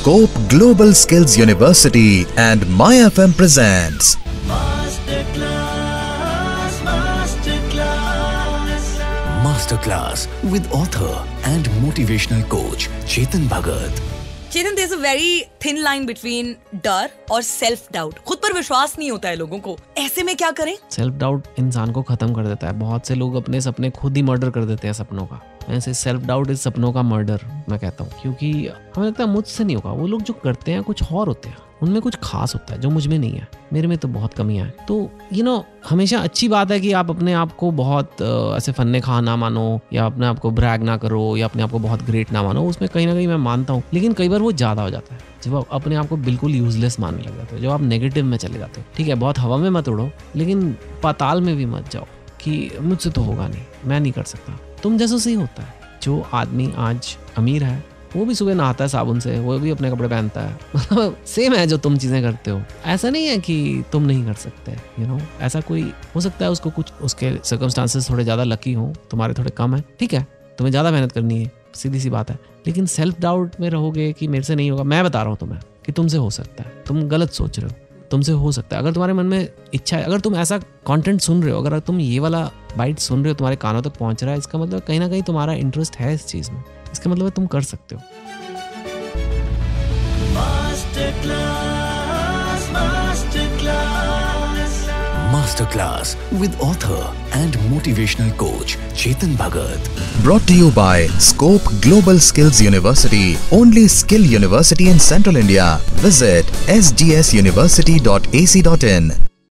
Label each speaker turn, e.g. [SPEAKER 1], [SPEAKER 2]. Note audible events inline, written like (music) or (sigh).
[SPEAKER 1] Scope Global Skills University and MyFM presents
[SPEAKER 2] Masterclass Masterclass. Masterclass with author and motivational coach Chetan Bhagat.
[SPEAKER 3] Chetan there a very thin line between डर और self doubt खुद पर विश्वास नहीं होता है लोगों को ऐसे में क्या करें
[SPEAKER 4] सेल्फ डाउट इंसान को खत्म कर देता है बहुत से लोग अपने सपने खुद ही मर्डर कर देते हैं सपनों का ऐसे सेल्फ डाउट इज़ सपनों का मर्डर मैं कहता हूँ। क्योंकि हमें लगता है मुझसे नहीं होगा। वो लोग जो करते हैं कुछ और होते हैं। उनमें कुछ खास होता है जो मुझमें नहीं है। मेरे में तो बहुत कमियाँ हैं। तो यू you नो know, हमेशा अच्छी बात है कि आप अपने आप को बहुत ऐसे फन्ने खा ना मानो या अपने आप को ब्रैग ना करो या अपने आप को बहुत ग्रेट ना मानो। उसमें कहीं ना कहीं मैं मानता हूँ। लेकिन कई बार वो ज़्यादा हो जाता है। जब आप अपने आप को बिल्कुल यूजलेस मानने लग जाते हो जब आप नेगेटिव में चले जाते हो। ठीक है बहुत हवा में मत उड़ो लेकिन पाताल में भी मत जाओ कि मुझसे तो होगा नहीं। मैं नहीं कर सकता। तुम जैसा सही होता है। जो आदमी आज अमीर है, वो भी सुबह नहाता है साबुन से, वो भी अपने कपड़े पहनता है। (laughs) मतलब सेम है जो तुम चीज़ें करते हो। ऐसा नहीं है कि तुम नहीं कर सकते यू you नो know? ऐसा कोई हो सकता है उसको कुछ, उसके सर्कमस्टांसेस थोड़े ज़्यादा लकी हो, तुम्हारे थोड़े कम है, ठीक है? तुम्हें ज़्यादा मेहनत करनी है, सीधी सी बात है। लेकिन सेल्फ डाउट में रहोगे कि मेरे से नहीं होगा, मैं बता रहा हूँ तुम्हें कि तुमसे हो सकता है, तुम गलत सोच रहे हो। तुमसे हो सकता है। अगर तुम्हारे मन में इच्छा है, अगर तुम ऐसा कंटेंट सुन रहे हो, अगर तुम ये वाला बाइट सुन रहे हो, तुम्हारे कानों तक पहुँच रहा है, इसका मतलब कहीं ना कहीं तुम्हारा इंटरेस्ट है इस चीज़ में। इसका मतलब तुम कर सकते हो।
[SPEAKER 2] Masterclass with author and motivational coach Chetan Bhagat.
[SPEAKER 1] Brought to you by Scope Global Skills University, only skill university in Central India. Visit sgsuniversity.ac.in.